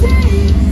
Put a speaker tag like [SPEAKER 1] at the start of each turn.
[SPEAKER 1] day.